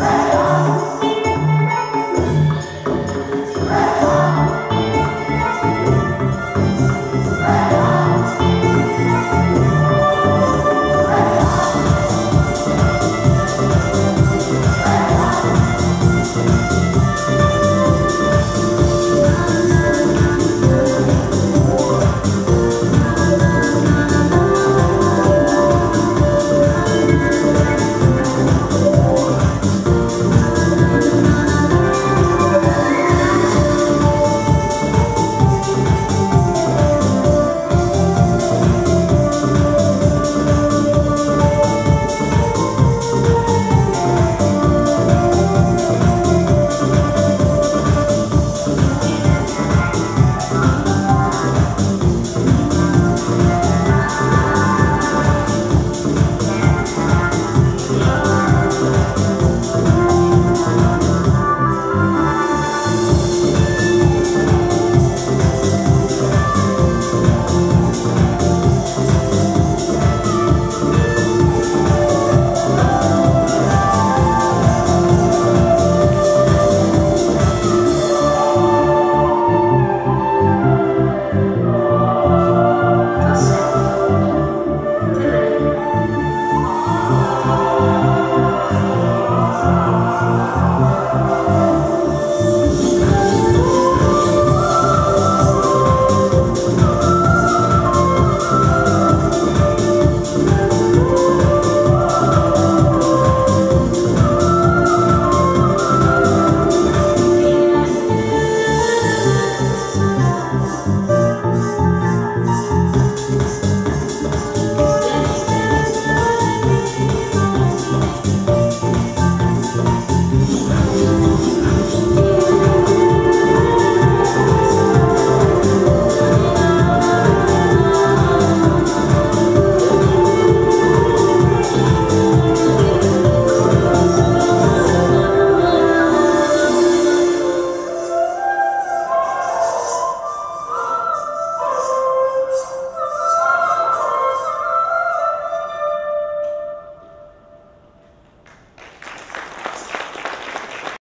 Amen.